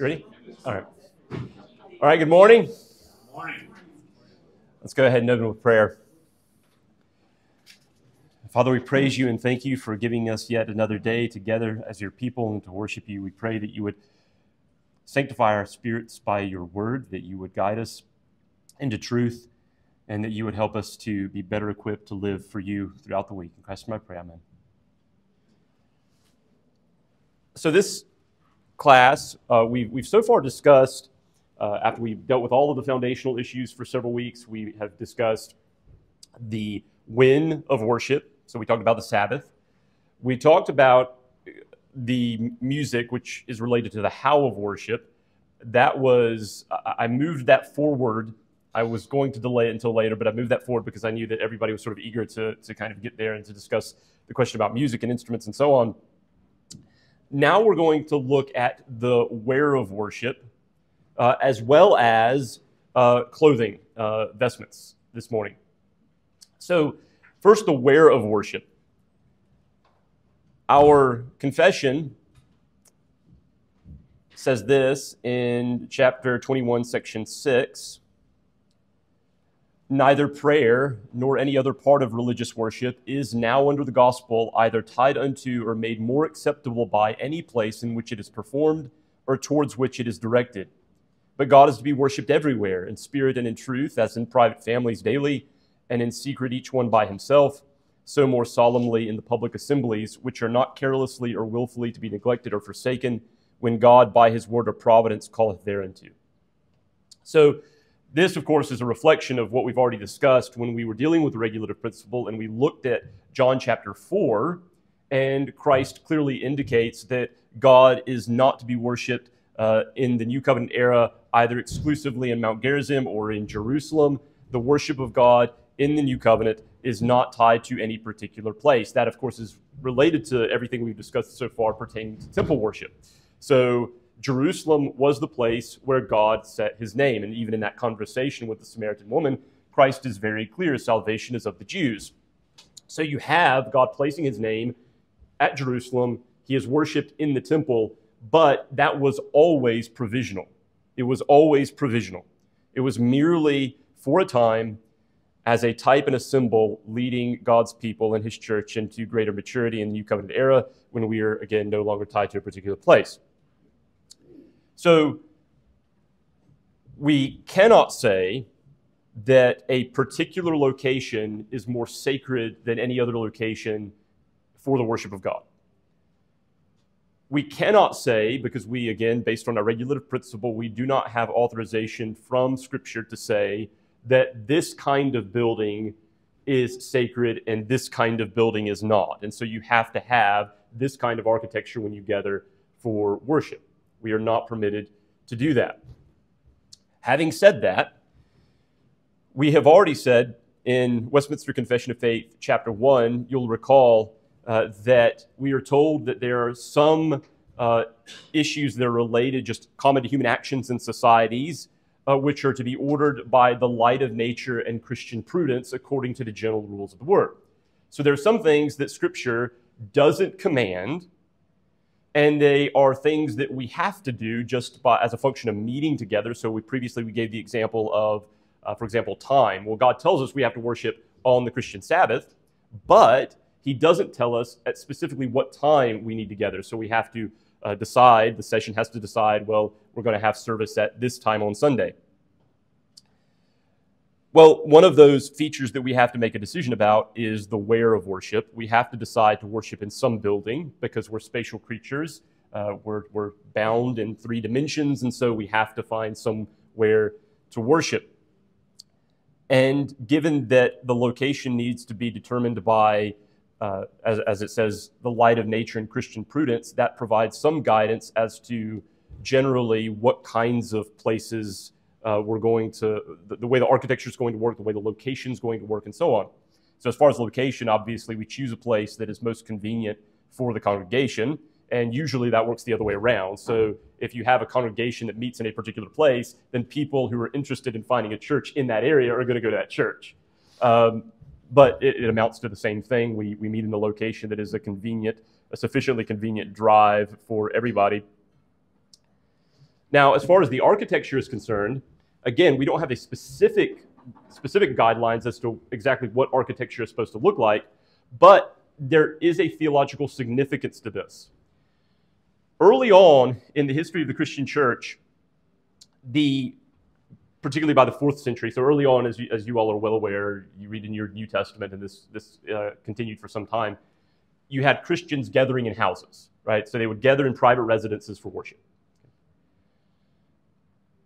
Ready? All right. All right, good morning. Good morning. Let's go ahead and open with prayer. Father, we praise you and thank you for giving us yet another day together as your people and to worship you. We pray that you would sanctify our spirits by your word, that you would guide us into truth, and that you would help us to be better equipped to live for you throughout the week. In Christ, my prayer, amen. So, this class, uh, we've, we've so far discussed, uh, after we've dealt with all of the foundational issues for several weeks, we have discussed the when of worship. So we talked about the Sabbath. We talked about the music, which is related to the how of worship. That was, I moved that forward. I was going to delay it until later, but I moved that forward because I knew that everybody was sort of eager to, to kind of get there and to discuss the question about music and instruments and so on. Now we're going to look at the where of worship, uh, as well as uh, clothing, uh, vestments this morning. So, first, the where of worship. Our confession says this in chapter 21, section 6 neither prayer nor any other part of religious worship is now under the gospel either tied unto or made more acceptable by any place in which it is performed or towards which it is directed. But God is to be worshiped everywhere, in spirit and in truth, as in private families daily, and in secret each one by himself, so more solemnly in the public assemblies, which are not carelessly or wilfully to be neglected or forsaken, when God by his word or providence calleth thereunto. So, this, of course, is a reflection of what we've already discussed when we were dealing with the regulative principle and we looked at John chapter 4, and Christ clearly indicates that God is not to be worshiped uh, in the New Covenant era either exclusively in Mount Gerizim or in Jerusalem. The worship of God in the New Covenant is not tied to any particular place. That, of course, is related to everything we've discussed so far pertaining to temple worship. So, Jerusalem was the place where God set his name. And even in that conversation with the Samaritan woman, Christ is very clear salvation is of the Jews. So you have God placing his name at Jerusalem. He is worshiped in the temple, but that was always provisional. It was always provisional. It was merely for a time as a type and a symbol leading God's people and his church into greater maturity in the New Covenant era when we are, again, no longer tied to a particular place. So we cannot say that a particular location is more sacred than any other location for the worship of God. We cannot say, because we, again, based on our regulative principle, we do not have authorization from Scripture to say that this kind of building is sacred and this kind of building is not. And so you have to have this kind of architecture when you gather for worship. We are not permitted to do that. Having said that, we have already said in Westminster Confession of Faith, chapter 1, you'll recall uh, that we are told that there are some uh, issues that are related, just common to human actions and societies, uh, which are to be ordered by the light of nature and Christian prudence according to the general rules of the Word. So there are some things that Scripture doesn't command and they are things that we have to do just by, as a function of meeting together. So we previously we gave the example of, uh, for example, time. Well, God tells us we have to worship on the Christian Sabbath, but He doesn't tell us at specifically what time we need together. So we have to uh, decide. The session has to decide. Well, we're going to have service at this time on Sunday. Well, one of those features that we have to make a decision about is the where of worship. We have to decide to worship in some building because we're spatial creatures. Uh, we're, we're bound in three dimensions, and so we have to find somewhere to worship. And given that the location needs to be determined by, uh, as, as it says, the light of nature and Christian prudence, that provides some guidance as to generally what kinds of places uh, we're going to, the, the way the architecture is going to work, the way the location is going to work, and so on. So, as far as location, obviously, we choose a place that is most convenient for the congregation, and usually that works the other way around. So, if you have a congregation that meets in a particular place, then people who are interested in finding a church in that area are going to go to that church. Um, but it, it, amounts to the same thing. We, we meet in the location that is a convenient, a sufficiently convenient drive for everybody. Now, as far as the architecture is concerned, again, we don't have a specific specific guidelines as to exactly what architecture is supposed to look like, but there is a theological significance to this. Early on in the history of the Christian church, the particularly by the fourth century, so early on, as you, as you all are well aware, you read in your New Testament, and this, this uh, continued for some time, you had Christians gathering in houses, right? So they would gather in private residences for worship.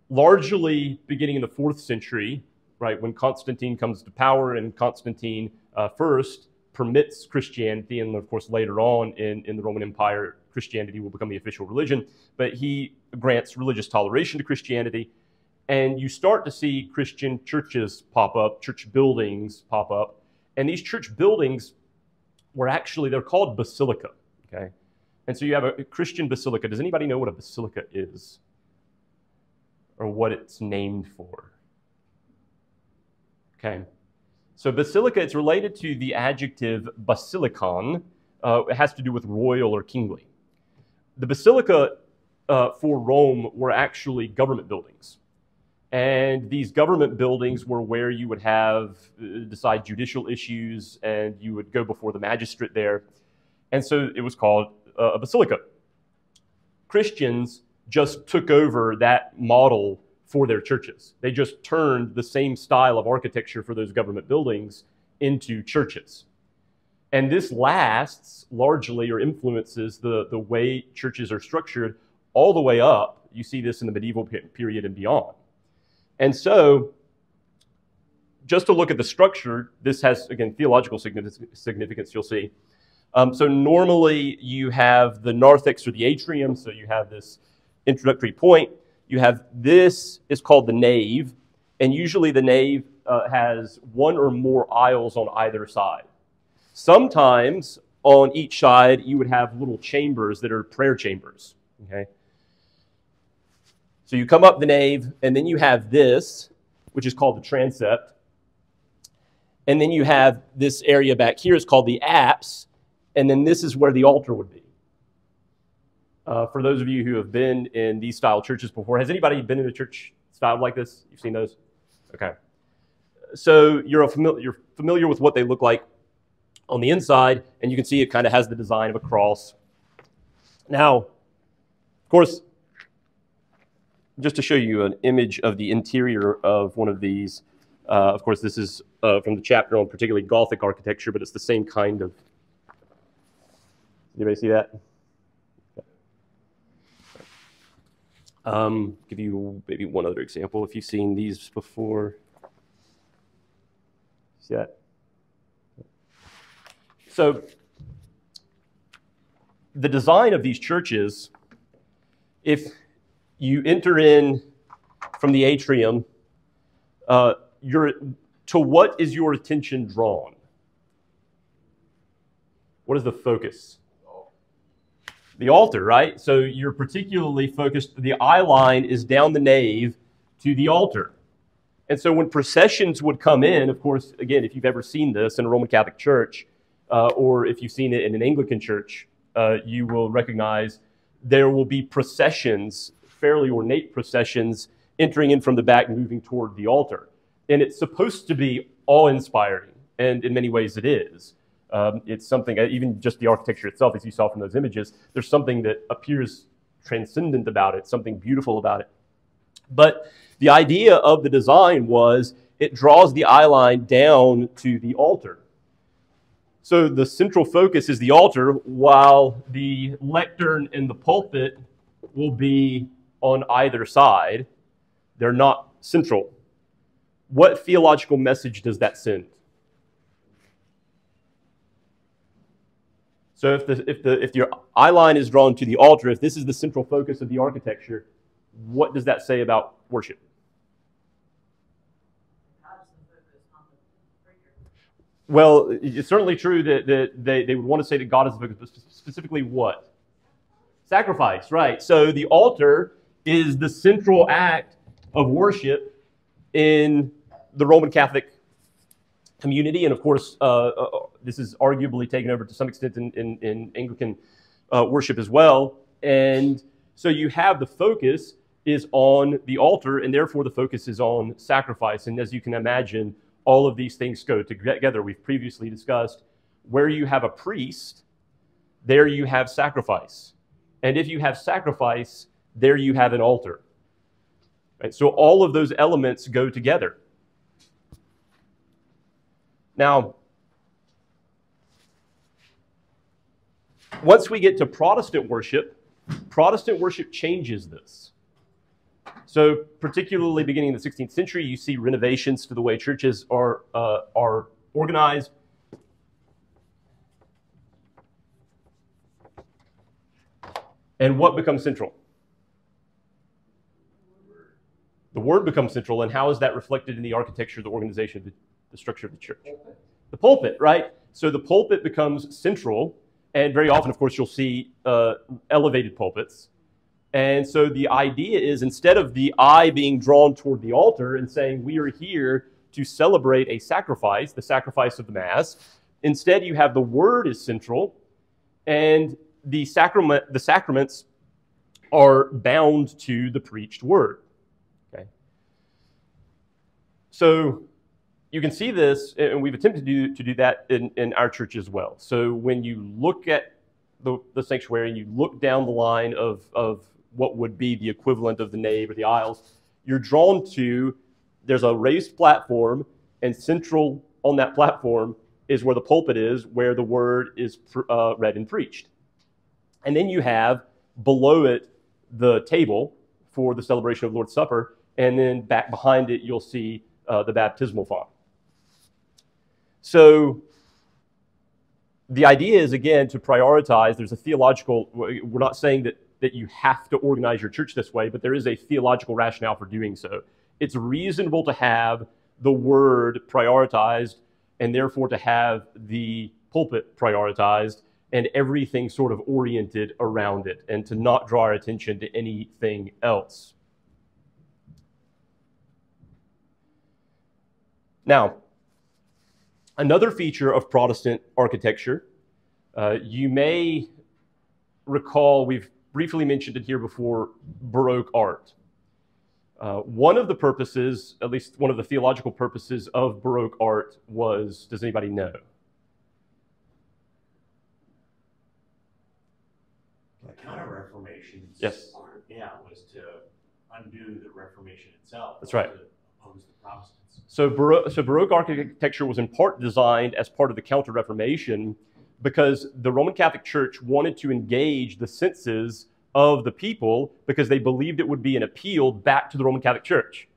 Largely beginning in the fourth century, right, when Constantine comes to power, and Constantine uh, first permits Christianity, and of course later on in, in the Roman Empire, Christianity will become the official religion, but he grants religious toleration to Christianity and you start to see Christian churches pop up, church buildings pop up, and these church buildings were actually they're called basilica. Okay, and so you have a Christian basilica. Does anybody know what a basilica is, or what it's named for? Okay, so basilica it's related to the adjective basilikon. Uh, it has to do with royal or kingly. The basilica uh, for Rome were actually government buildings. And these government buildings were where you would have uh, decide judicial issues and you would go before the magistrate there. And so it was called uh, a basilica. Christians just took over that model for their churches. They just turned the same style of architecture for those government buildings into churches. And this lasts largely or influences the, the way churches are structured all the way up. You see this in the medieval period and beyond. And so, just to look at the structure, this has, again, theological significance, you'll see. Um, so, normally you have the narthex or the atrium, so you have this introductory point. You have this is called the nave, and usually the nave uh, has one or more aisles on either side. Sometimes on each side, you would have little chambers that are prayer chambers. Okay? So you come up the nave, and then you have this, which is called the transept. And then you have this area back here is called the apse, and then this is where the altar would be. Uh, for those of you who have been in these style churches before, has anybody been in a church styled like this? You've seen those? Okay. So you're, familiar, you're familiar with what they look like on the inside, and you can see it kind of has the design of a cross. Now, of course, just to show you an image of the interior of one of these. Uh, of course, this is uh, from the chapter on particularly Gothic architecture, but it's the same kind of. Anybody see that? Um, give you maybe one other example if you've seen these before. See that? So, the design of these churches, if you enter in from the atrium, uh, to what is your attention drawn? What is the focus? The altar, right? So you're particularly focused, the eye line is down the nave to the altar. And so when processions would come in, of course, again, if you've ever seen this in a Roman Catholic church, uh, or if you've seen it in an Anglican church, uh, you will recognize there will be processions fairly ornate processions entering in from the back, moving toward the altar. And it's supposed to be awe inspiring, and in many ways it is. Um, it's something, uh, even just the architecture itself, as you saw from those images, there's something that appears transcendent about it, something beautiful about it. But the idea of the design was it draws the eye line down to the altar. So the central focus is the altar, while the lectern and the pulpit will be on either side. They're not central. What theological message does that send? So if the, if the if your eye line is drawn to the altar, if this is the central focus of the architecture, what does that say about worship? Well, it's certainly true that, that they, they would want to say that God is the focus, but specifically what? Sacrifice, right. So the altar is the central act of worship in the Roman Catholic community. And of course, uh, uh, this is arguably taken over to some extent in, in, in Anglican uh, worship as well. And so you have the focus, is on the altar, and therefore the focus is on sacrifice. And as you can imagine, all of these things go together. We've previously discussed where you have a priest, there you have sacrifice. And if you have sacrifice, there you have an altar. Right? So all of those elements go together. Now, once we get to Protestant worship, Protestant worship changes this. So, particularly beginning in the 16th century, you see renovations to the way churches are, uh, are organized. And what becomes central? The word becomes central, and how is that reflected in the architecture, the organization, the, the structure of the church? The pulpit, right? So the pulpit becomes central, and very often, of course, you'll see uh, elevated pulpits. And so the idea is instead of the eye being drawn toward the altar and saying, We are here to celebrate a sacrifice, the sacrifice of the Mass, instead you have the word is central, and the, sacrament, the sacraments are bound to the preached word. Okay? So you can see this, and we've attempted to do, to do that in, in our church as well. So when you look at the, the sanctuary and you look down the line of, of what would be the equivalent of the nave or the aisles, you're drawn to there's a raised platform, and central on that platform is where the pulpit is, where the word is uh, read and preached. And then you have below it the table for the celebration of Lord's Supper, and then back behind it, you'll see uh, the baptismal font. So the idea is, again, to prioritize. There's a theological, we're not saying that that you have to organize your church this way, but there is a theological rationale for doing so. It's reasonable to have the word prioritized and therefore to have the pulpit prioritized and everything sort of oriented around it and to not draw our attention to anything else. Now, another feature of Protestant architecture, uh, you may recall we've briefly mentioned it here before Baroque art. Uh, one of the purposes, at least one of the theological purposes of Baroque art was, does anybody know? The Counter-Reformation. Yes. Yeah, was to undo the Reformation itself. That's right. So Baroque, so Baroque architecture was in part designed as part of the Counter-Reformation because the Roman Catholic Church wanted to engage the senses of the people because they believed it would be an appeal back to the Roman Catholic Church.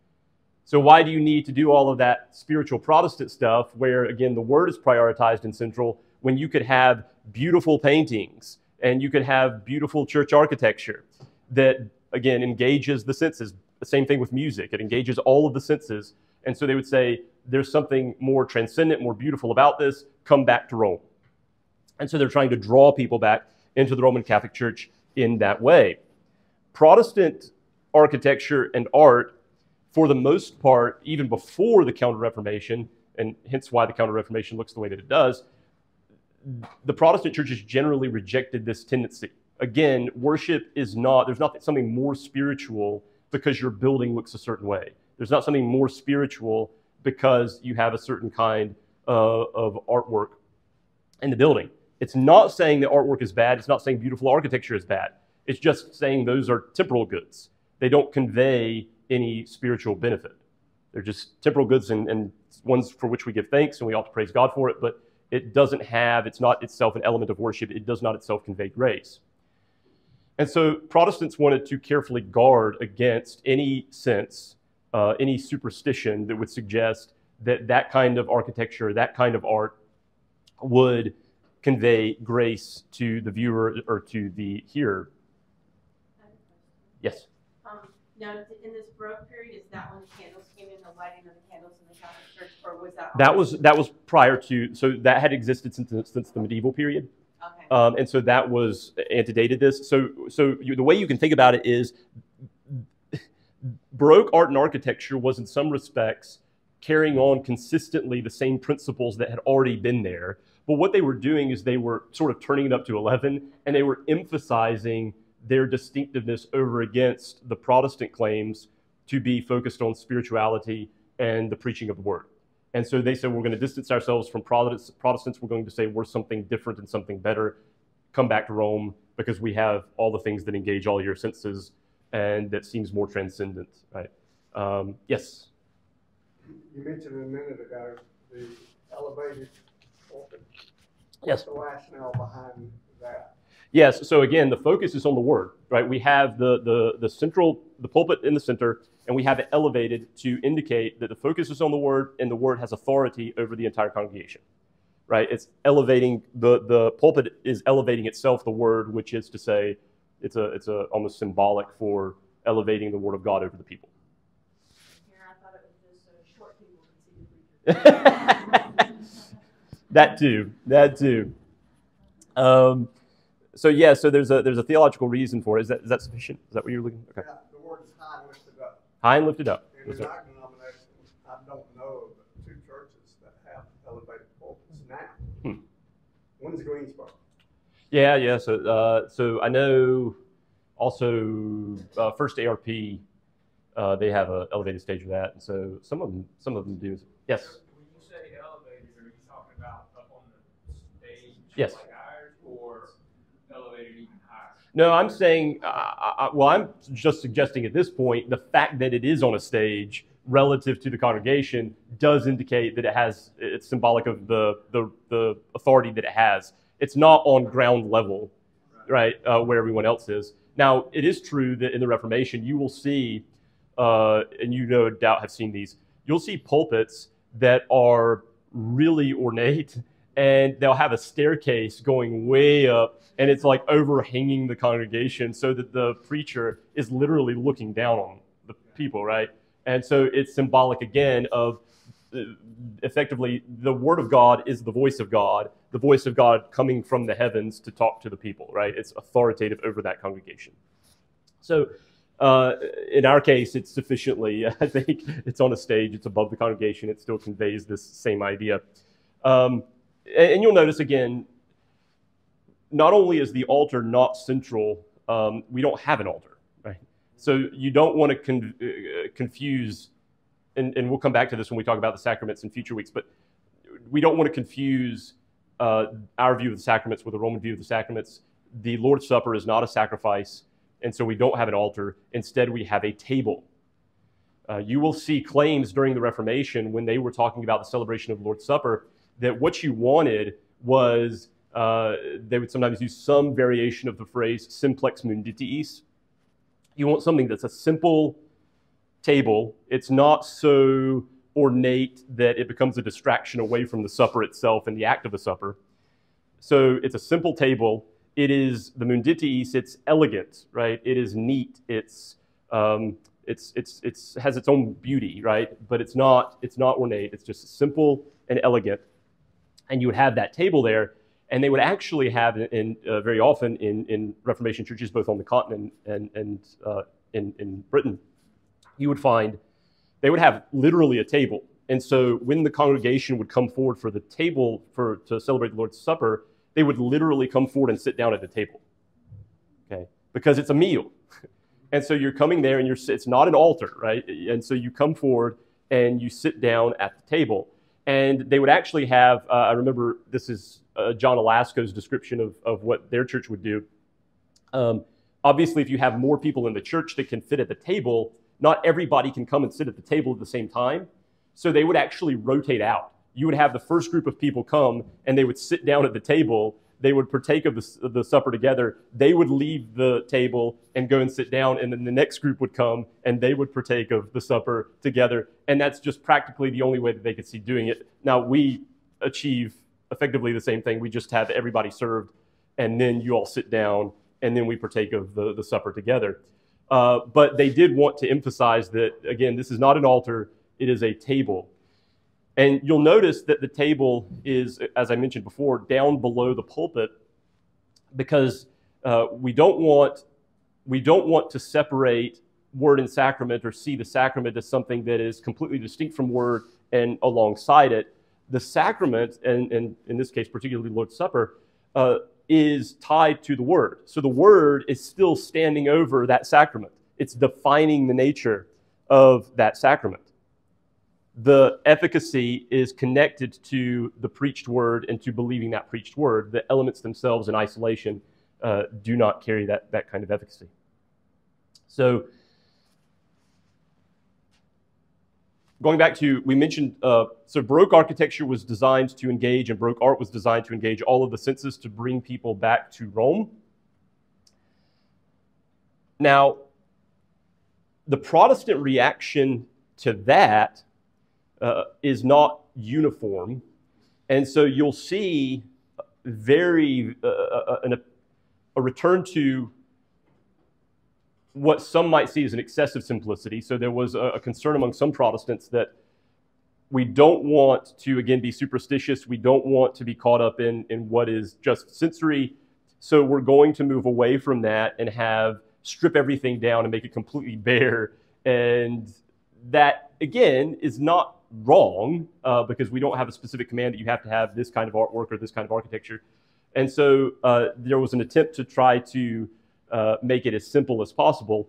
So, why do you need to do all of that spiritual Protestant stuff where, again, the word is prioritized in central when you could have beautiful paintings and you could have beautiful church architecture that, again, engages the senses? The same thing with music, it engages all of the senses. And so they would say, there's something more transcendent, more beautiful about this, come back to Rome. And so they're trying to draw people back into the Roman Catholic Church in that way. Protestant architecture and art, for the most part, even before the Counter Reformation, and hence why the Counter Reformation looks the way that it does, the Protestant churches generally rejected this tendency. Again, worship is not, there's not something more spiritual because your building looks a certain way. There's not something more spiritual because you have a certain kind uh, of artwork in the building. It's not saying that artwork is bad. It's not saying beautiful architecture is bad. It's just saying those are temporal goods. They don't convey any spiritual benefit. They're just temporal goods and, and ones for which we give thanks and we ought to praise God for it, but it doesn't have, it's not itself an element of worship. It does not itself convey grace. And so Protestants wanted to carefully guard against any sense, uh, any superstition that would suggest that that kind of architecture, that kind of art would convey grace to the viewer or to the hearer. Yes. Um, now, in this Baroque period, is that when the candles came in, the lighting of the candles in the Catholic Church, or was that? That was that was prior to, so that had existed since the, since the medieval period. Okay. Um, and so that was antedated this. So, so you, the way you can think about it is Baroque art and architecture was, in some respects, carrying on consistently the same principles that had already been there. But what they were doing is they were sort of turning it up to 11 and they were emphasizing their distinctiveness over against the Protestant claims to be focused on spirituality and the preaching of the word. And so they said, we're going to distance ourselves from Protestants. We're going to say we're something different and something better. Come back to Rome because we have all the things that engage all your senses and that seems more transcendent, right? Um, yes? You mentioned a minute ago the elevated pulpit. Yes. What's the rationale behind that? Yes. So again, the focus is on the word, right? We have the the the central the pulpit in the center, and we have it elevated to indicate that the focus is on the word, and the word has authority over the entire congregation, right? It's elevating the the pulpit is elevating itself the word, which is to say, it's a it's a almost symbolic for elevating the word of God over the people. Here, I thought it was just so short people could see the preacher. that too. That too. Um, so yeah, so there's a there's a theological reason for it. Is that is that sufficient? Is that what you're looking? Okay. Yeah, the word is high and lifted up. High and lifted up. In sir. our denomination, I don't know of two churches that have elevated pulpits now. Hmm. One's Greensboro. Yeah, yeah. So uh, so I know also uh, First ARP. Uh, they have an elevated stage of that, and so some of them some of them do. Yes. When you say elevated, are you talking about up on the stage? Yes. Like ours, or elevated even higher? No, I'm saying, uh, I, well, I'm just suggesting at this point the fact that it is on a stage relative to the congregation does indicate that it has, it's symbolic of the, the, the authority that it has. It's not on ground level, right, uh, where everyone else is. Now, it is true that in the Reformation, you will see, uh, and you no doubt have seen these, you'll see pulpits that are really ornate and they'll have a staircase going way up and it's like overhanging the congregation so that the preacher is literally looking down on the people, right? And so it's symbolic again of uh, effectively the word of God is the voice of God, the voice of God coming from the heavens to talk to the people, right? It's authoritative over that congregation. So uh, in our case, it's sufficiently, I think it's on a stage, it's above the congregation, it still conveys this same idea. Um, and, you'll notice again, not only is the altar not central, um, we don't have an altar, right? So you don't want to con- uh, confuse, and, and we'll come back to this when we talk about the sacraments in future weeks, but we don't want to confuse uh, our view of the sacraments with the Roman view of the sacraments. The Lord's Supper is not a sacrifice, and so we don't have an altar. Instead, we have a table. Uh, you will see claims during the Reformation when they were talking about the celebration of the Lord's Supper that what you wanted was uh, they would sometimes use some variation of the phrase simplex munditiis. You want something that's a simple table. It's not so ornate that it becomes a distraction away from the supper itself and the act of the supper. So it's a simple table. It is the munditiis. It's elegant, right? It is neat. It's um, it's it's it's has its own beauty, right? But it's not it's not ornate. It's just simple and elegant. And you would have that table there, and they would actually have in uh, very often in, in Reformation churches, both on the continent and and uh, in in Britain, you would find they would have literally a table. And so when the congregation would come forward for the table for to celebrate the Lord's Supper, they would literally come forward and sit down at the table. Okay? Because it's a meal. And so you're coming there and you're it's not an altar, right? And so you come forward and you sit down at the table. And they would actually have, uh, I remember this is uh, John a Lasco's description of, of what their church would do. Um, obviously, if you have more people in the church that can fit at the table, not everybody can come and sit at the table at the same time. So they would actually rotate out. You would have the first group of people come and they would sit down at the table. They would partake of the, of the supper together. They would leave the table and go and sit down. And then the next group would come and they would partake of the supper together. And that's just practically the only way that they could see doing it. Now, we achieve effectively the same thing. We just have everybody served and then you all sit down and then we partake of the, the supper together. Uh, but they did want to emphasize that, again, this is not an altar, it is a table. And you'll notice that the table is, as I mentioned before, down below the pulpit because uh, we, don't want, we don't want to separate word and sacrament or see the sacrament as something that is completely distinct from word and alongside it. The sacrament, and, and in this case, particularly Lord's Supper, uh, is tied to the word. So the word is still standing over that sacrament. It's defining the nature of that sacrament. The efficacy is connected to the preached word and to believing that preached word. The elements themselves in isolation uh, do not carry that, that kind of efficacy. So, going back to, we mentioned, uh, so Baroque architecture was designed to engage, and Baroque art was designed to engage all of the senses to bring people back to Rome. Now, the Protestant reaction to that uh, is not uniform. And so you'll see very uh, a, a return to what some might see as an excessive simplicity. So there was a, a concern among some Protestants that we don't want to, again, be superstitious. We don't want to be caught up in, in what is just sensory. So we're going to move away from that and have strip everything down and make it completely bare. And that, again, is not wrong uh, because we don't have a specific command that you have to have this kind of artwork or this kind of architecture. And so uh, there was an attempt to try to uh, make it as simple as possible.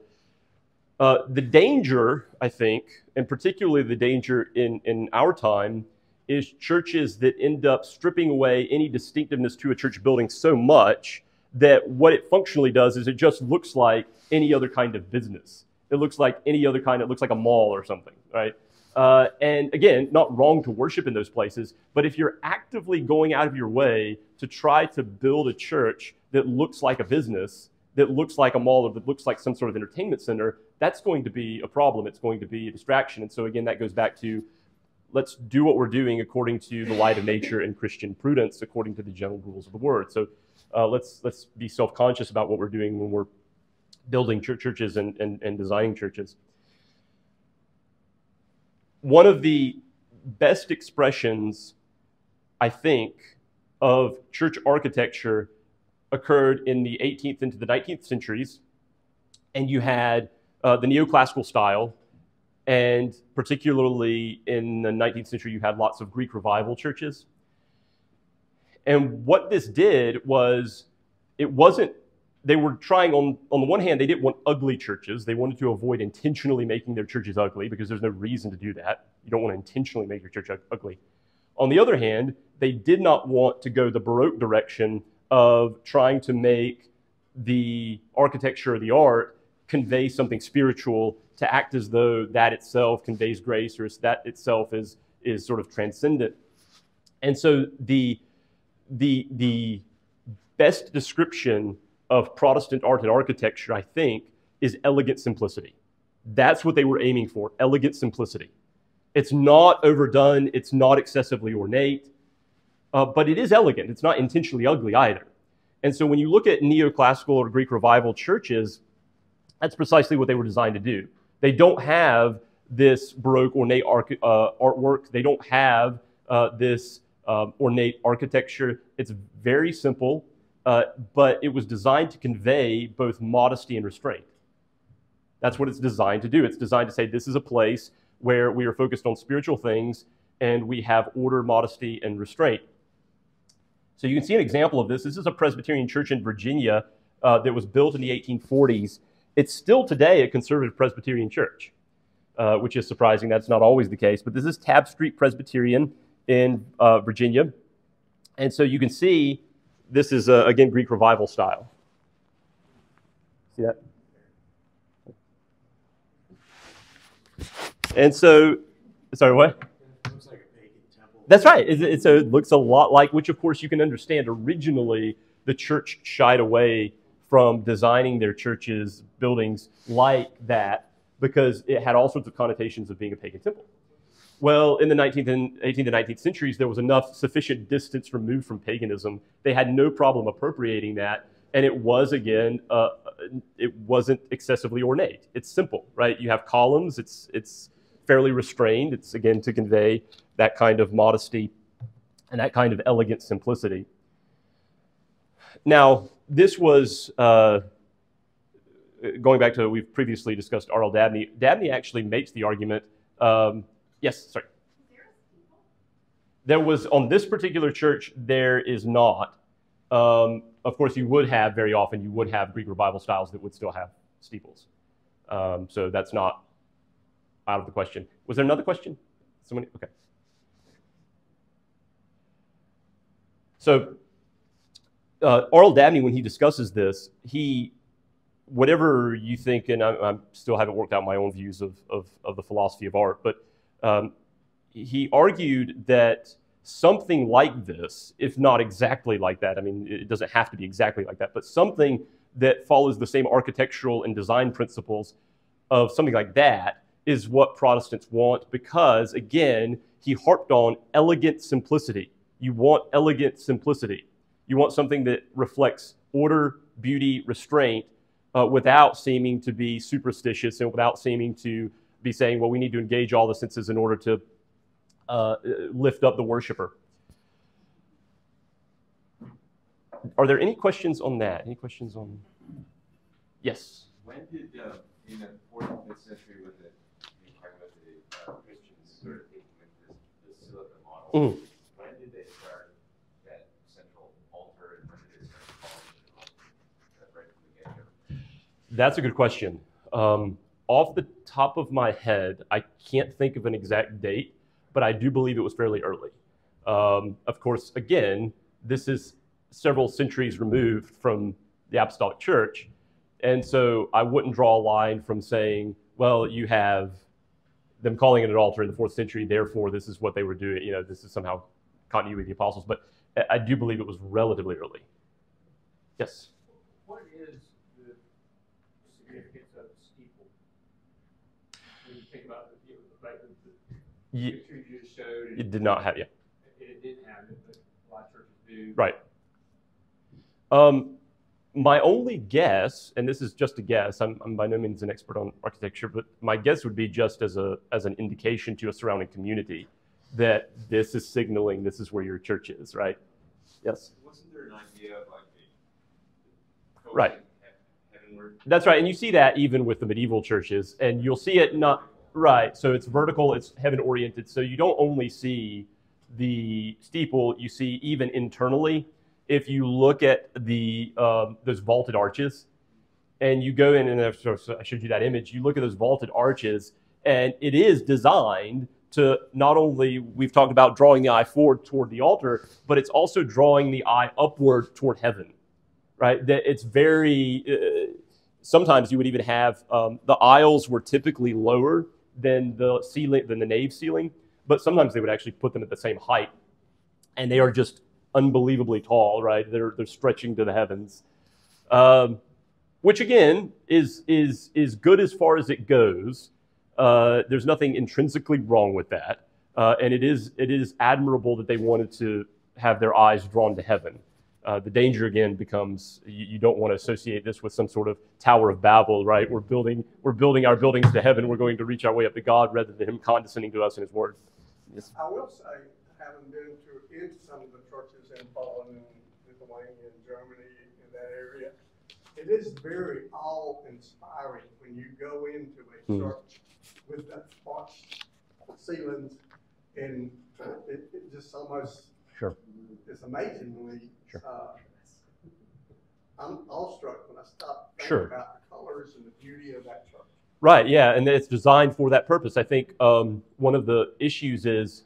Uh, the danger, I think, and particularly the danger in, in our time, is churches that end up stripping away any distinctiveness to a church building so much that what it functionally does is it just looks like any other kind of business. It looks like any other kind, it looks like a mall or something, right? Uh, and again, not wrong to worship in those places, but if you're actively going out of your way to try to build a church that looks like a business, that looks like a mall or that looks like some sort of entertainment center, that's going to be a problem. It's going to be a distraction. And so, again, that goes back to let's do what we're doing according to the light of nature and Christian prudence, according to the general rules of the word. So, uh, let's let's be self-conscious about what we're doing when we're building churches and, and, and designing churches. One of the best expressions, I think, of church architecture occurred in the 18th into the 19th centuries, and you had uh, the neoclassical style, and particularly in the 19th century, you had lots of Greek revival churches. And what this did was, it wasn't, they were trying on, on the one hand, they didn't want ugly churches. They wanted to avoid intentionally making their churches ugly because there's no reason to do that. You don't want to intentionally make your church ugly. On the other hand, they did not want to go the Baroque direction of trying to make the architecture of the art convey something spiritual to act as though that itself conveys grace or that itself is, is sort of transcendent. And so the, the, the best description of Protestant art and architecture, I think, is elegant simplicity. That's what they were aiming for elegant simplicity. It's not overdone, it's not excessively ornate, uh, but it is elegant. It's not intentionally ugly either. And so when you look at neoclassical or Greek revival churches, that's precisely what they were designed to do. They don't have this Baroque ornate arch- uh, artwork, they don't have uh, this um, ornate architecture. It's very simple, uh, but it was designed to convey both modesty and restraint. That's what it's designed to do. It's designed to say this is a place where we are focused on spiritual things and we have order, modesty, and restraint. So you can see an example of this. This is a Presbyterian church in Virginia uh, that was built in the 1840s. It's still today a conservative Presbyterian church, uh, which is surprising. That's not always the case. But this is Tabb Street Presbyterian in uh, Virginia. And so you can see this is, uh, again, Greek revival style. See that? And so, sorry, what? Looks like a pagan temple. That's right. It's, it's a, it looks a lot like, which of course you can understand. Originally, the church shied away from designing their churches, buildings like that because it had all sorts of connotations of being a pagan temple. Well, in the 19th and 18th and 19th centuries, there was enough sufficient distance removed from paganism. They had no problem appropriating that, and it was again, uh, it wasn't excessively ornate. It's simple, right? You have columns. It's it's fairly restrained. It's again to convey that kind of modesty and that kind of elegant simplicity. Now, this was uh, going back to we've previously discussed R.L. Dabney. Dabney actually makes the argument. Um, yes, sorry. There was on this particular church. There is not, um, of course, you would have very often you would have Greek revival styles that would still have steeples. Um, so that's not out of the question. Was there another question? Somebody? Okay. So uh, Dabney, when he discusses this, he whatever you think, and I, I still haven't worked out my own views of, of, of the philosophy of art, but um, he argued that something like this, if not exactly like that, I mean, it doesn't have to be exactly like that, but something that follows the same architectural and design principles of something like that is what Protestants want because, again, he harped on elegant simplicity. You want elegant simplicity. You want something that reflects order, beauty, restraint, uh, without seeming to be superstitious and without seeming to be saying, well, we need to engage all the senses in order to uh, lift up the worshiper. Are there any questions on that? Any questions on? Yes. When did, uh, in the fourth and fifth century, with the, you know, talking about the uh, Christians implement this, basilica model, Mhm. when did they start that central altar and when did they start calling right from the get-go? That's a good question. Um, off the top of my head, I can't think of an exact date, but I do believe it was fairly early. Um, of course, again, this is several centuries removed from the Apostolic Church. And so I wouldn't draw a line from saying, well, you have them calling it an altar in the fourth century, therefore this is what they were doing. You know, this is somehow continuity with the apostles. But I- do believe it was relatively early. Yes. What is the significance of the steeple? When you think about the, like the, the pictures you just showed, It and did not have, yeah. it, it didn't have it, but a lot of churches do. Right. Um, my only guess, and this is just a guess, I'm, I'm by no means an expert on architecture, but my guess would be just as a as an indication to a surrounding community that this is signaling this is where your church is, right? Yes, Wasn't there an idea of like the. Right. Heavenward? that's right, and you see that even with the medieval churches, and you'll see it not right. So it's vertical, it's heaven oriented. So you don't only see the steeple, you see even internally. If you look at the um, those vaulted arches, and you go in and so I showed you that image, you look at those vaulted arches, and it is designed to not only we've talked about drawing the eye forward toward the altar, but it's also drawing the eye upward toward heaven, right? That it's very. Uh, sometimes you would even have um, the aisles were typically lower than the ceiling than the nave ceiling, but sometimes they would actually put them at the same height, and they are just unbelievably tall, right? They're they're stretching to the heavens, um, which again is is is good as far as it goes. Uh, there's nothing intrinsically wrong with that, uh, and it is it is admirable that they wanted to have their eyes drawn to heaven. Uh, the danger again becomes you, you don't want to associate this with some sort of Tower of Babel, right? We're building we're building our buildings to heaven. We're going to reach our way up to God rather than Him condescending to us in His Word. Yes. I will say, having been to, into some of the churches in Poland and Lithuania and Germany, in that area, it is very awe-inspiring when you go into a Hmm. church with that arched ceilings, and it, it just almost, Sure. it's amazingly, Sure. uh, I'm awestruck when I stop Sure. thinking about the colors and the beauty of that church. Right, yeah, and it's designed for that purpose. I think um, one of the issues is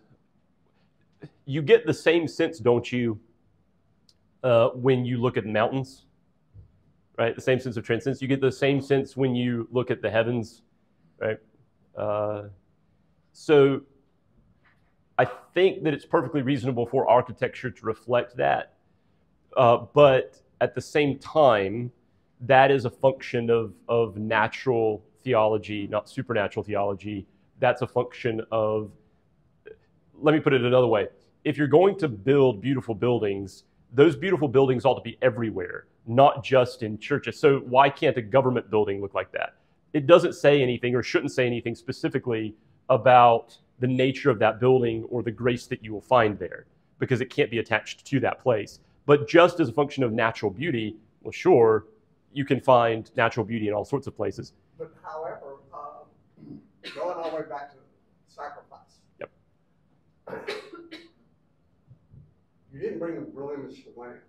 you get the same sense, don't you, uh, when you look at mountains, right? The same sense of transcendence. You get the same sense when you look at the heavens, right? Uh, so I think that it's perfectly reasonable for architecture to reflect that, uh, but at the same time, that is a function of, of natural theology, not supernatural theology. That's a function of, let me put it another way. If you're going to build beautiful buildings, those beautiful buildings ought to be everywhere, not just in churches. So why can't a government building look like that? It doesn't say anything or shouldn't say anything specifically about the nature of that building or the grace that you will find there because it can't be attached to that place. But just as a function of natural beauty, well, sure, you can find natural beauty in all sorts of places. But however, um, going all the way back to sacrifice. Yep. You didn't bring a real image to the lamb.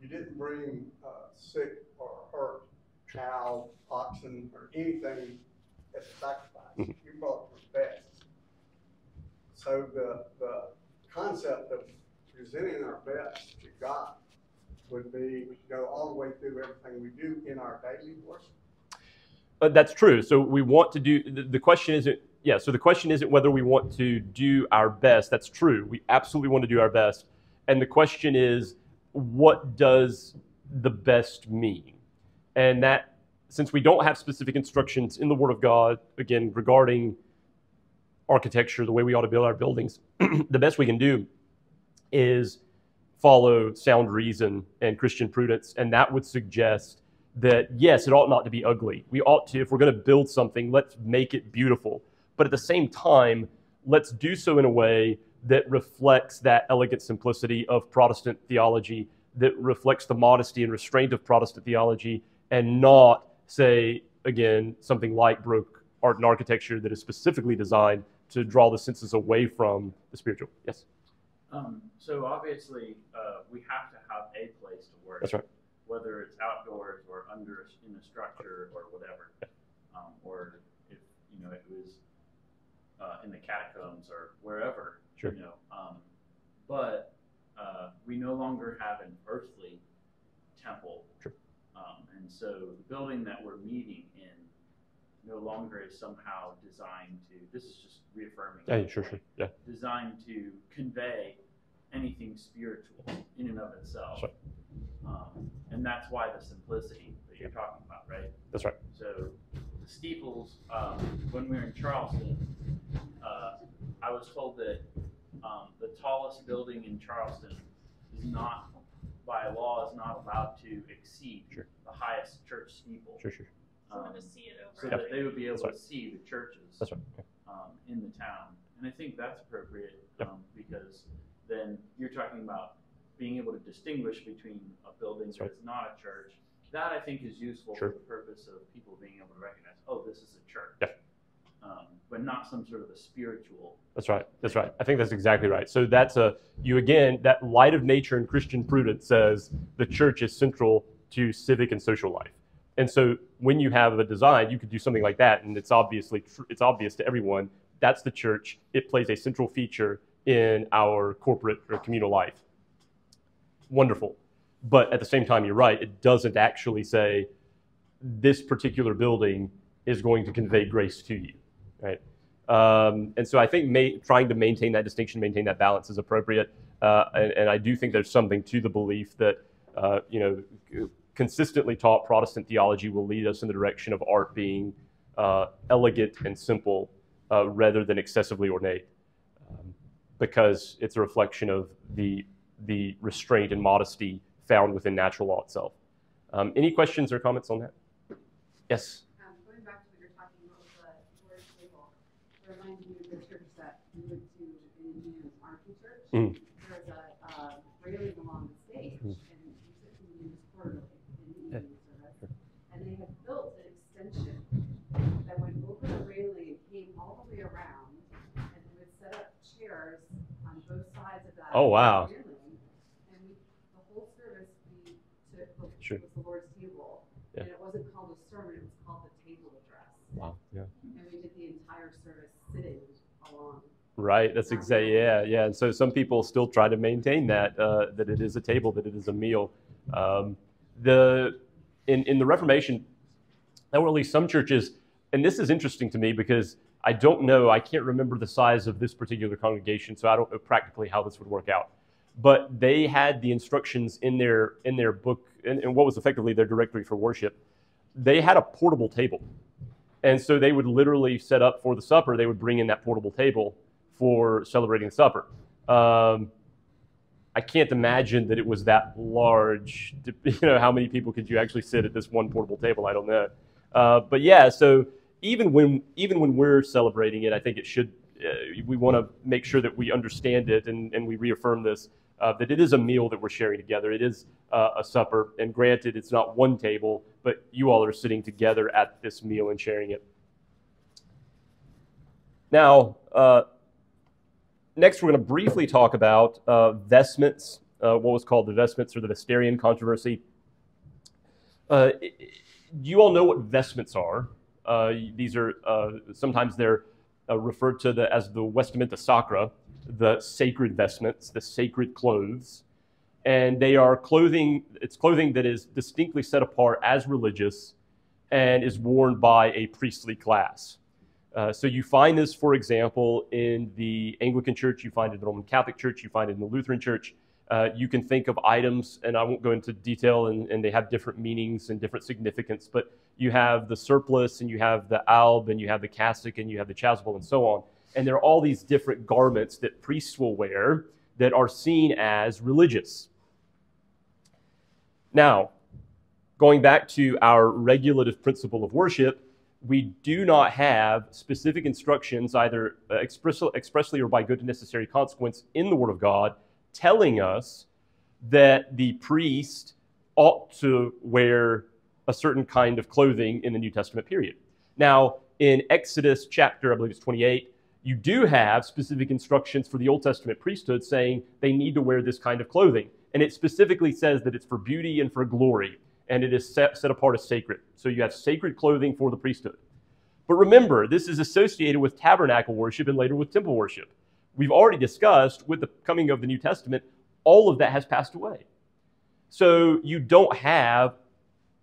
you didn't bring, uh, sick or hurt cow, oxen, or anything as a sacrifice. Mhm. You brought the best. So the, the concept of presenting our best to God would be, should go all the way through everything we do in our daily worship. Uh, that's true. So we want to do. The, the question isn't. Yeah. So the question isn't whether we want to do our best. That's true. We absolutely want to do our best. And the question is, what does the best mean? And that, since we don't have specific instructions in the Word of God, again regarding architecture, the way we ought to build our buildings, the best we can do is follow sound reason and Christian prudence, and that would suggest that yes, it ought not to be ugly. We ought to, if we're going to build something, let's make it beautiful. But at the same time, let's do so in a way that reflects that elegant simplicity of Protestant theology, that reflects the modesty and restraint of Protestant theology, and not, say, again, something like Baroque art and architecture that is specifically designed to draw the senses away from the spiritual. Yes, Um, so obviously, uh, we have to have a place to work. that's right. Whether it's outdoors or under in a structure or whatever, um, or if you know it was uh, in the catacombs or wherever. Sure. You know, um, but uh, we no longer have an earthly temple. Sure. Um, and so the building that we're meeting in no longer is somehow designed to. This is just reaffirming. Yeah, sure, sure. Yeah, designed to convey anything spiritual in and of itself. That's Um, and that's why the simplicity that you're talking about, right? that's right. So the steeples, um, when we were in Charleston, uh, I was told that um, the tallest building in Charleston is not, by law, is not allowed to exceed Sure. the highest church steeple. Sure, sure. Um, to see it over. so over. that they would be able That's right. to see the churches That's right. um, in the town. And I think that's appropriate Yep. um, because then you're talking about being able to distinguish between a building That's that right. is not a church. That I think is useful Sure. for the purpose of people being able to recognize, oh, this is a church. Yeah. Um, but not some sort of a spiritual. That's right. That's right. I think that's exactly right. So that's a you again that light of nature and Christian prudence says the church is central to civic and social life. And so when you have a design, you could do something like that, and it's obviously it's obvious to everyone that's the church. It plays a central feature in our corporate or communal life. Wonderful, but at the same time, you're right. It doesn't actually say this particular building is going to convey grace to you, right? Um, and so I think trying to maintain that distinction, maintain that balance is appropriate. Uh, and, and I do think there's something to the belief that, uh, you know, consistently taught Protestant theology will lead us in the direction of art being uh, elegant and simple uh, rather than excessively ornate, um, because it's a reflection of the, the restraint and modesty found within natural law itself. Um, any questions or comments on that? Yes. Um, going back to what you're talking about with the word table, it reminds me of the church that we went to in Indiana's Archie Church. Mm. There was a, uh, railing along the stage, Mm. and you said we used quarterly in the evening service. And they had built an extension that went over the railing and came all the way around, and they would set up chairs on both sides of that. Oh, wow. railing. And we, the whole service, we took, the- Sure. was the Lord's table. Yeah. And it wasn't called a sermon, it was called the table address. Wow. Yeah. And we did the entire service sitting along. Right. That's exactly. Yeah. Yeah. And so some people still try to maintain that uh, that it is a table, that it is a meal. Um, the in in the Reformation, there were at least some churches, and this is interesting to me because I don't know. I can't remember the size of this particular congregation, so I don't know practically how this would work out. But they had the instructions in their in their book, and, and what was effectively their directory for worship. They had a portable table. And so they would literally set up for the supper, they would bring in that portable table for celebrating supper. Um, I can't imagine that it was that large. You know, how many people could you actually sit at this one portable table? I don't know. Uh, but yeah, so even when even when we're celebrating it, I think it should. Uh, we want to make sure that we understand it and, and we reaffirm this uh, that it is a meal that we're sharing together. It is uh, a supper, and granted, it's not one table, but you all are sitting together at this meal and sharing it. Now, uh, next, we're going to briefly talk about uh, vestments uh, what was called the vestments or the Vestiarian controversy. Uh, you all know what vestments are. Uh, these are uh, sometimes they're uh, referred to the, as the vestimenta sacra, the sacred vestments, the sacred clothes, and they are clothing. It's clothing that is distinctly set apart as religious and is worn by a priestly class. Uh, so you find this, for example, in the Anglican Church, you find it in the Roman Catholic Church, you find it in the Lutheran Church. Uh, you can think of items, and I won't go into detail, and, and they have different meanings and different significance, but you have the surplice, and you have the alb, and you have the cassock, and you have the chasuble, and so on. And there are all these different garments that priests will wear that are seen as religious. Now, going back to our regulative principle of worship, we do not have specific instructions, either uh, expressly or by good and necessary consequence, in the Word of God, telling us that the priest ought to wear a certain kind of clothing in the New Testament period. Now, in Exodus chapter, I believe it's 28, you do have specific instructions for the Old Testament priesthood saying they need to wear this kind of clothing. And it specifically says that it's for beauty and for glory and it is set, set apart as sacred. So you have sacred clothing for the priesthood. But remember, this is associated with tabernacle worship and later with temple worship. We've already discussed with the coming of the New Testament, all of that has passed away. So you don't have,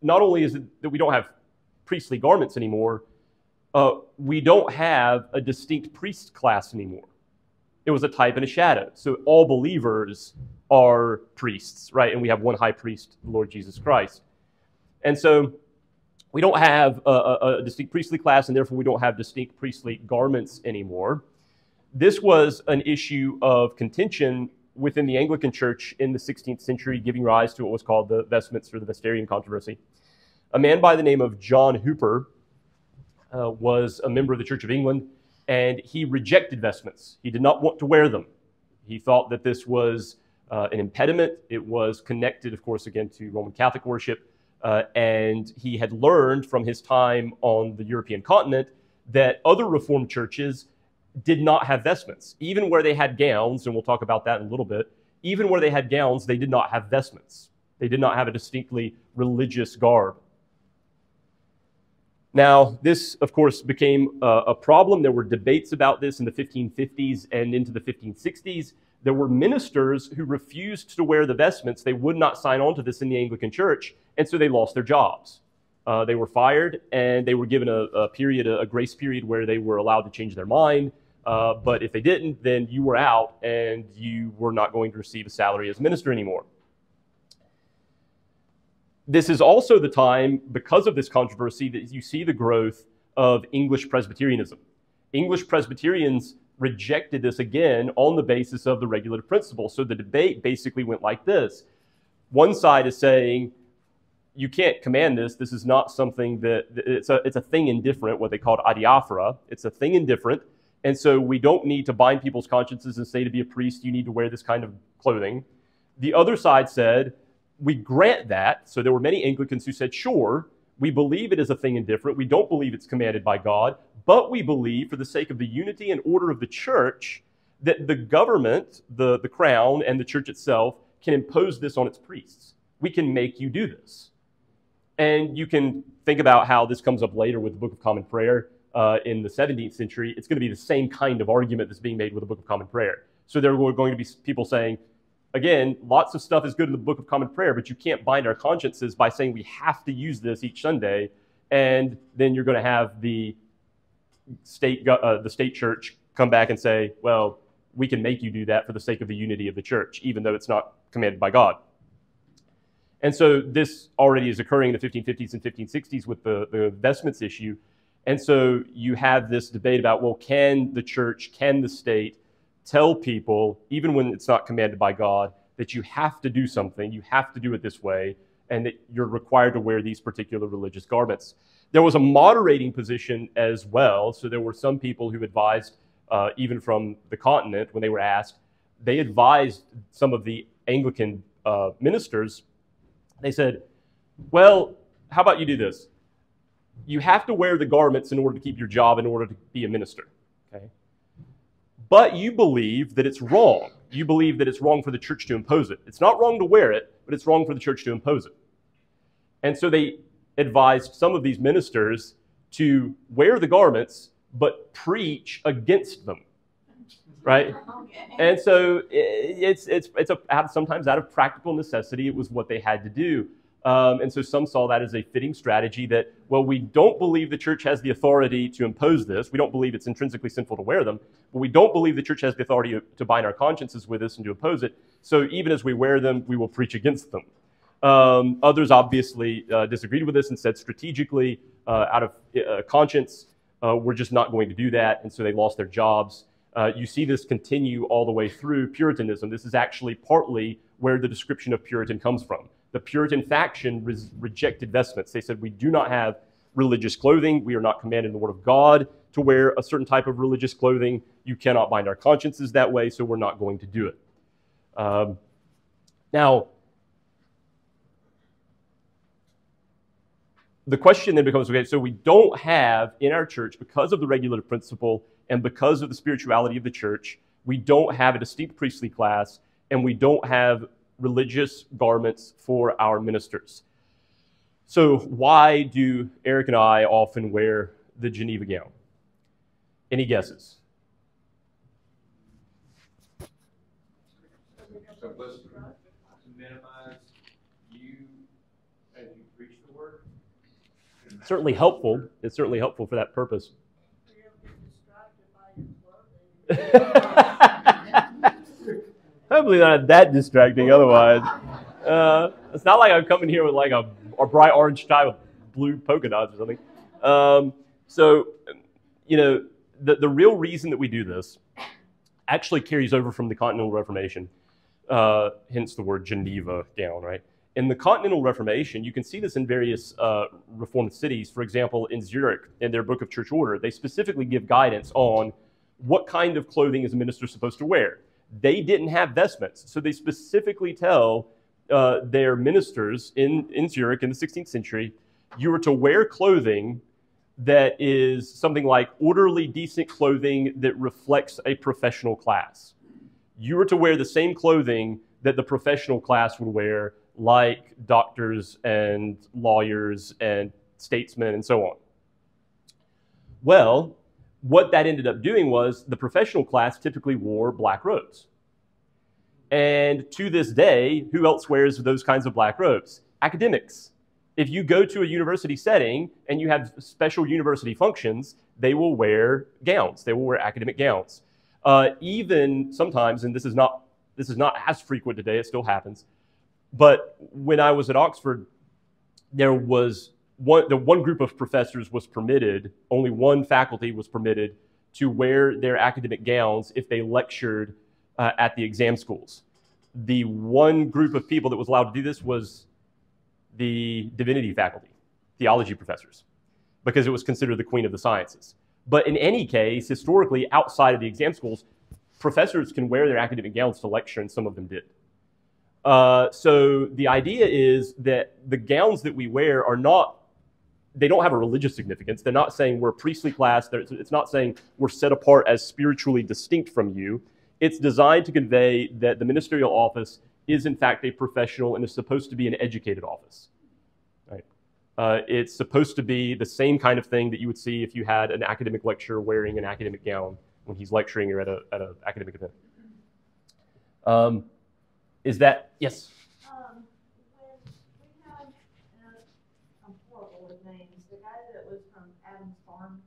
not only is it that we don't have priestly garments anymore, uh, we don't have a distinct priest class anymore. It was a type and a shadow. So all believers are priests, right? And we have one high priest, Lord Jesus Christ. And so we don't have a, a, a, distinct priestly class, and therefore we don't have distinct priestly garments anymore. This was an issue of contention within the Anglican Church in the 16th century, giving rise to what was called the Westminster, the Vestiarian controversy. A man by the name of John Hooper uh, was a member of the Church of England, and he rejected vestments. He did not want to wear them. He thought that this was uh, an impediment. It was connected, of course, again to Roman Catholic worship. Uh, and he had learned from his time on the European continent that other Reformed churches did not have vestments. Even where they had gowns, and we'll talk about that in a little bit, even where they had gowns, they did not have vestments. They did not have a distinctly religious garb. Now, this, of course, became uh, a problem. There were debates about this in the 1550s and into the 1560s. There were ministers who refused to wear the vestments. They would not sign on to this in the Anglican Church, and so they lost their jobs. Uh, they were fired, and they were given a, a period, a, a, grace period, where they were allowed to change their mind. Uh, but if they didn't, then you were out, and you were not going to receive a salary as minister anymore. This is also the time, because of this controversy, that you see the growth of English Presbyterianism. English Presbyterians rejected this again on the basis of the regulative principle. So the debate basically went like this. One side is saying, you can't command this. This is not something that it's a, it's a thing indifferent, what they called adiaphora. It's a thing indifferent. And so we don't need to bind people's consciences and say to be a priest, you need to wear this kind of clothing. The other side said, we grant that. So there were many Anglicans who said, sure, we believe it is a thing indifferent. We don't believe it's commanded by God, but we believe, for the sake of the unity and order of the church, that the government, the, the crown, and the church itself can impose this on its priests. We can make you do this. And you can think about how this comes up later with the Book of Common Prayer uh, in the 17th century. It's going to be the same kind of argument that's being made with the Book of Common Prayer. So there were going to be people saying, again, lots of stuff is good in the Book of Common Prayer, but you can't bind our consciences by saying we have to use this each Sunday. And then you're going to have the state, uh, the state church come back and say, well, we can make you do that for the sake of the unity of the church, even though it's not commanded by God. And so this already is occurring in the 1550s and 1560s with the, the vestments issue. And so you have this debate about, well, can the church, can the state tell people, even when it's not commanded by God, that you have to do something, you have to do it this way, and that you're required to wear these particular religious garments. There was a moderating position as well. So there were some people who advised, uh, even from the continent, when they were asked, they advised some of the Anglican uh, ministers. They said, well, how about you do this? You have to wear the garments in order to keep your job, in order to be a minister. But you believe that it's wrong you believe that it's wrong for the church to impose it. It's not wrong to wear it, but it's wrong for the church to impose it. And so they advised some of these ministers to wear the garments, but preach against them. Right? Okay. And so eh, it's it's it's a sometimes out of practical necessity, it was what they had to do. Um, and so some saw that as a fitting strategy that well, we don't believe the church has the authority to impose this. We don't believe it's intrinsically sinful to wear them, but we don't believe the church has the authority to, bind our consciences with this and to oppose it. So even as we wear them, we will preach against them. Um, others obviously uh, disagreed with this and said strategically, uh, out of uh, conscience, uh, we're just not going to do that, and so they lost their jobs. Uh, you see this continue all the way through Puritanism. This is actually partly where the description of Puritan comes from. The Puritan faction rejected vestments. They said, We do not have religious clothing. We are not commanded in the Word of God to wear a certain type of religious clothing. You cannot bind our consciences that way, so we're not going to do it. Um, now, the question then becomes okay, so we don't have in our church, because of the regulative principle and because of the spirituality of the church, we don't have a distinct priestly class and we don't have religious garments for our ministers. So, why do Eric and I often wear the Geneva gown? Any guesses? Simplicity. To minimize you as you preach the word. Certainly helpful. It's certainly helpful for that purpose. Hopefully not that distracting otherwise. Uh, it's not like I'm coming here with like a, a bright orange tie with blue polka dots or something. Um, so, you know, the, the real reason that we do this actually carries over from the Continental Reformation, uh, hence the word Geneva gown, right? In the Continental Reformation, you can see this in various uh, Reformed cities. For example, in Zurich, in their Book of Church Order, they specifically give guidance on what kind of clothing is a minister supposed to wear. They didn't have vestments, so they specifically tell uh, their ministers in, in Zurich in the 16th century, you were to wear clothing that is something like orderly, decent clothing that reflects a professional class. You were to wear the same clothing that the professional class would wear, like doctors and lawyers and statesmen and so on. Well, what that ended up doing was the professional class typically wore black robes. And to this day, who else wears those kinds of black robes? Academics. If you go to a university setting and you have special university functions, they will wear gowns. They will wear academic gowns. Uh, even sometimes, and this is not this is not as frequent today. It still happens. But when I was at Oxford, there was one the one group of professors was permitted. Only one faculty was permitted to wear their academic gowns if they lectured uh, at the exam schools. The one group of people that was allowed to do this was the divinity faculty, theology professors, because it was considered the queen of the sciences. But in any case, historically, outside of the exam schools, professors can wear their academic gowns to lecture, and some of them did. Uh, so the idea is that the gowns that we wear are not, they don't have a religious significance. They're not saying we're a priestly class. They're- It's not saying we're set apart as spiritually distinct from you. It's designed to convey that the ministerial office is, in fact, a professional and is supposed to be an educated office. Right? Uh, it's supposed to be the same kind of thing that you would see if you had an academic lecturer wearing an academic gown when he's lecturing or at an at a academic event. Um, is that, yes? Um, when we had, and I'm horrible with names, the guy that was from Adams Farm,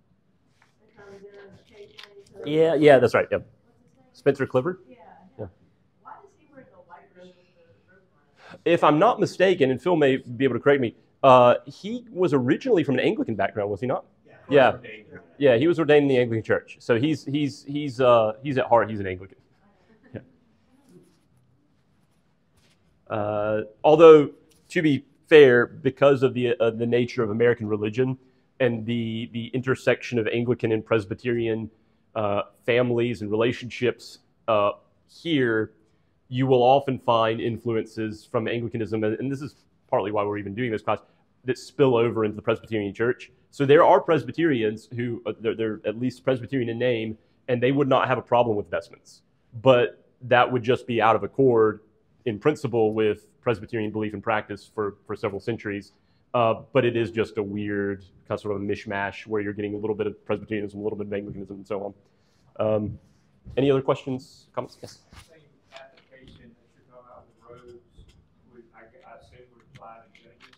that comes in occasionally to. Yeah, yeah, that's right. Yeah. What's his name? Spencer Clifford. Yeah, Yeah. Why does he wear the white robe with the rope around? If I'm not mistaken, and Phil may be able to correct me, uh, he was originally from an Anglican background, was he not? Yeah. Yeah, yeah he was ordained in the Anglican Church, so he's he's he's uh, he's at heart he's an Anglican. Yeah. Uh, although, to be fair, because of the uh, the nature of American religion and the the intersection of Anglican and Presbyterian uh, families and relationships uh, here, you will often find influences from Anglicanism, and, this is partly why we're even doing this class that spill over into the Presbyterian Church. So there are Presbyterians who uh, they're, they're at least Presbyterian in name, and they would not have a problem with vestments. But that would just be out of accord in principle with Presbyterian belief and practice for, for several centuries. Uh, but it is just a weird kind of sort of a mishmash where you're getting a little bit of Presbyterianism, a little bit of Anglicanism, and so on. Um, any other questions, comments? Yes. Same application that you're talking about with roads, would, I, I assume would apply to judges.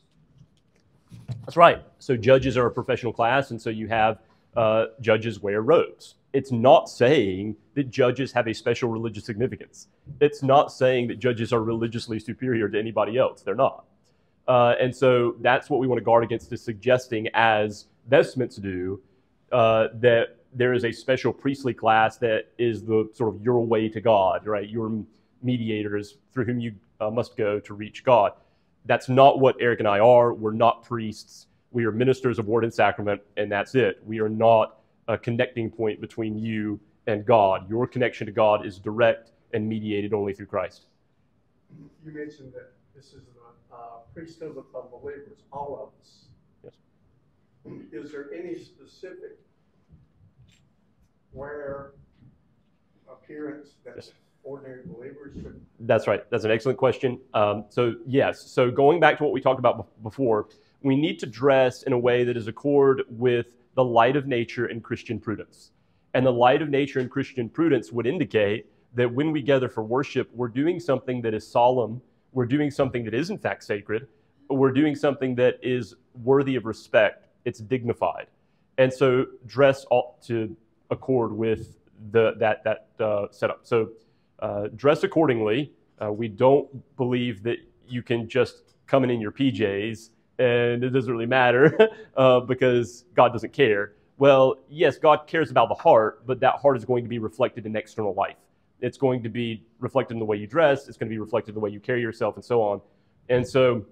That's right. So judges are a professional class, and so you have uh, judges wear robes. It's not saying that judges have a special religious significance. It's not saying that judges are religiously superior to anybody else. They're not. Uh, and so that's what we want to guard against is suggesting, as vestments do, uh, that there is a special priestly class that is the sort of your way to God, right? Your mediators through whom you uh, must go to reach God. That's not what Eric and I are. We're not priests. We are ministers of word and sacrament, and that's it. We are not a connecting point between you and God. Your connection to God is direct and mediated only through Christ. You mentioned that this is the uh, priesthood of the believers, all of us. Yes. Is there any specific where appearance that Yes. ordinary believers should? That's right. That's an excellent question. Um, so, yes. So, going back to what we talked about bef- before, we need to dress in a way that is accord with the light of nature and Christian prudence. And the light of nature and Christian prudence would indicate that when we gather for worship, we're doing something that is solemn, we're doing something that is in fact sacred, we're doing something that is worthy of respect, it's dignified. And so, dress ought to accord with the, that, that uh, setup. So, uh, dress accordingly. Uh, we don't believe that you can just come in in your PJs and it doesn't really matter uh, because God doesn't care. Well, yes, God cares about the heart, but that heart is going to be reflected in external life. It's going to be reflected in the way you dress, it's going to be reflected in the way you carry yourself, and so on. And so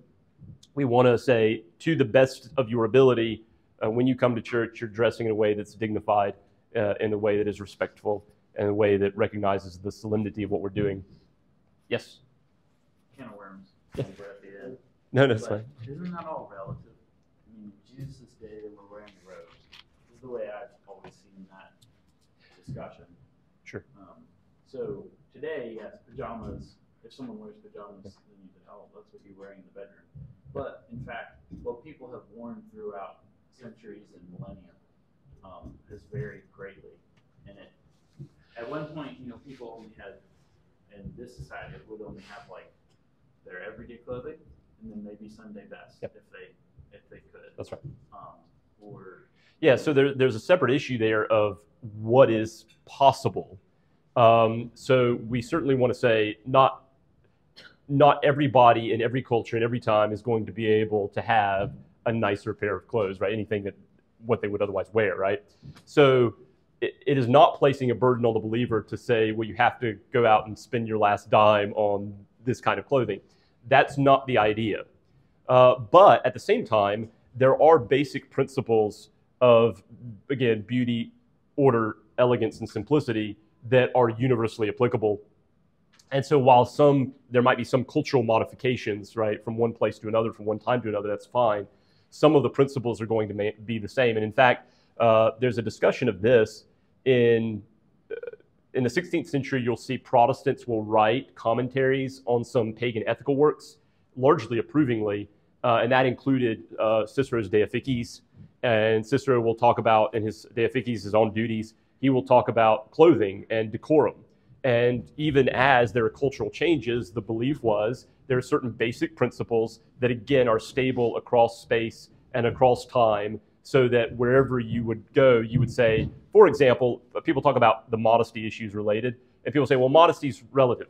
we want to say, to the best of your ability, uh, when you come to church, you're dressing in a way that's dignified, uh, in a way that is respectful, in a way that recognizes the solemnity of what we're doing. Yes? Can of worms. Yeah. over at the end. No, no, it's fine. Isn't that all relative? I mean, Jesus' day they were wearing robes. This is the way I've always seen that discussion. So today, yes, pajamas. If someone wears pajamas, then you can tell that's what you're wearing in the bedroom. But in fact, what people have worn throughout centuries and millennia um, has varied greatly. And it, at one point, you know, people only had, in this society, would only have like their everyday clothing and then maybe Sunday best Yep. if they if they could. That's right. Um, or Yeah, so there, there's a separate issue there of what is possible. Um, so we certainly want to say not not everybody in every culture and every time is going to be able to have a nicer pair of clothes, right? Anything that what they would otherwise wear, right? So it, it is not placing a burden on the believer to say, well, you have to go out and spend your last dime on this kind of clothing. That's not the idea. Uh, but at the same time, there are basic principles of, again, beauty, order, elegance, and simplicity that are universally applicable. And so while some, there might be some cultural modifications, right, from one place to another, from one time to another, that's fine. Some of the principles are going to be the same. And in fact, uh, there's a discussion of this in uh, in the 16th century. You'll see Protestants will write commentaries on some pagan ethical works, largely approvingly, uh, and that included uh, Cicero's De Officiis. And Cicero will talk about in his De Officiis, his own duties, he will talk about clothing and decorum. And even as there are cultural changes, the belief was there are certain basic principles that, again, are stable across space and across time, so that wherever you would go, you would say, for example, people talk about the modesty issues related, and people say, well, modesty is relative.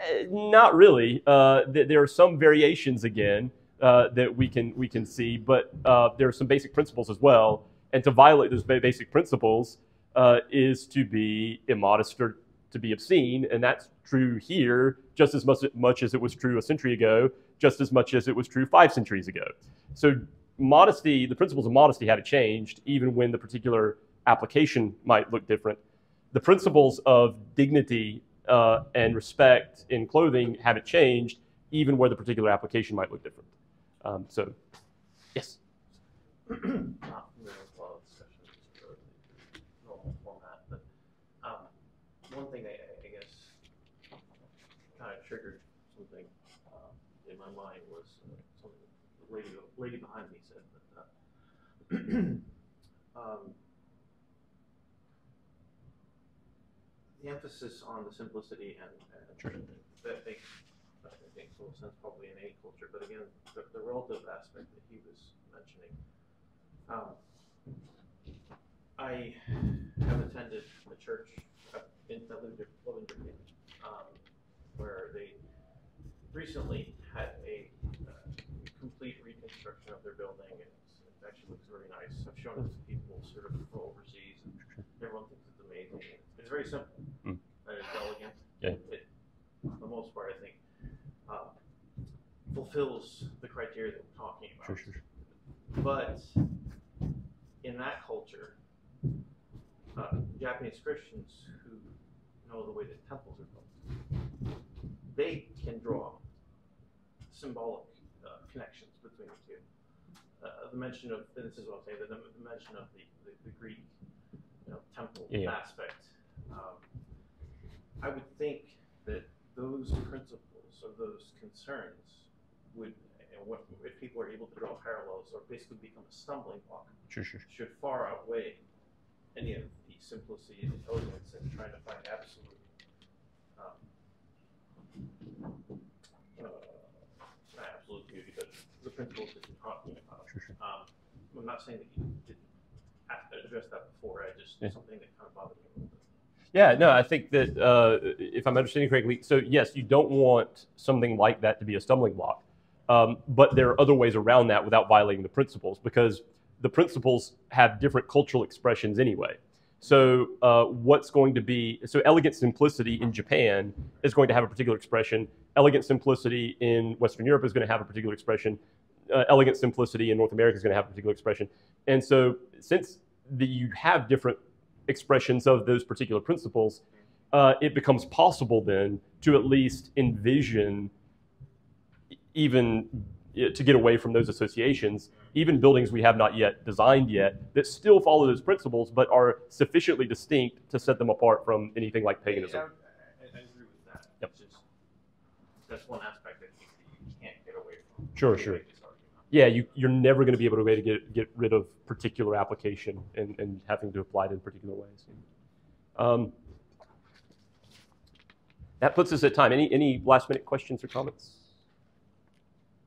Eh, Not really. Uh, th- there are some variations again uh, that we can we can see, but uh, there are some basic principles as well. And to violate those ba- basic principles uh, is to be immodest or to be obscene, and that's true here just as much, much as it was true a century ago, just as much as it was true five centuries ago. So modesty, the principles of modesty haven't changed, even when the particular application might look different. The principles of dignity uh, and respect in clothing haven't changed, even where the particular application might look different. Um, so, yes. not really a lot of discussion, just a normal format, but, um, one thing I, I guess kind of triggered something uh, in my mind was uh, something the lady, the lady behind me said. But, uh, um, the emphasis on the simplicity and, and that makes I think total sense probably in any culture. But again, the, the relative aspect that he was mentioning. Um, I have attended a church in lived in Virginia, um, where they recently had a uh, complete reconstruction of their building. and It's, it actually looks very nice. I've shown it to people sort of from overseas, and everyone thinks it's amazing. It's very simple Mm. and it's elegant. Yeah. It, for the most part, I think, uh, fulfills the criteria that we're talking about. Sure, sure, sure. But in that culture, uh, Japanese Christians know the way that temples are built, they can draw symbolic uh, connections between the two. Uh, the mention of, and this is what I'm saying, the, the mention of the, the, the Greek you know, temple Yeah. aspect. Um, I would think that those principles or those concerns would, and what, if people are able to draw parallels or basically become a stumbling block, Sure, sure. should far outweigh any of the simplicity and elegance and trying to find absolute, um, uh, not absolute beauty, but the principles that you're talking about. Um, I'm not saying that you didn't have to address that before, I just, Yeah. something that kind of bothered me a little bit. Yeah, no, I think that uh, if I'm understanding correctly, so yes, you don't want something like that to be a stumbling block, um, but there are other ways around that without violating the principles because the principles have different cultural expressions anyway. So uh, what's going to be so elegant simplicity in Japan is going to have a particular expression. Elegant simplicity in Western Europe is going to have a particular expression. Uh, elegant simplicity in North America is going to have a particular expression. And so since the, you have different expressions of those particular principles, uh, it becomes possible then to at least envision even to get away from those associations, even buildings we have not yet designed yet that still follow those principles but are sufficiently distinct to set them apart from anything like paganism. I, I, I agree with that. Yep. Just, that's one aspect that you can't get away from. Sure, sure. make this argument. Yeah, you, you're never going to be able to to get, get rid of particular application and, and having to apply it in particular ways. Um, that puts us at time. Any, any last minute questions or comments?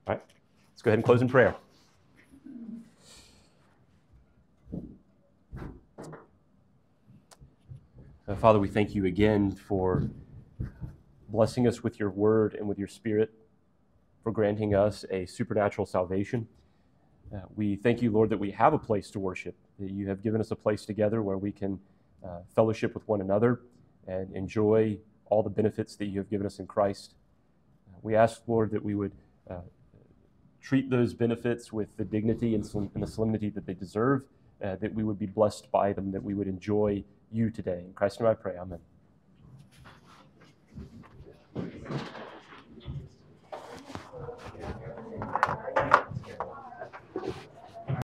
All right, let's go ahead and close in prayer. Father, we thank you again for blessing us with your word and with your spirit, for granting us a supernatural salvation. Uh, we thank you, Lord, that we have a place to worship, that you have given us a place together where we can uh, fellowship with one another and enjoy all the benefits that you have given us in Christ. Uh, we ask, Lord, that we would uh, treat those benefits with the dignity and, and the solemnity that they deserve, uh, that we would be blessed by them, that we would enjoy you today. In Christ's name I pray, amen.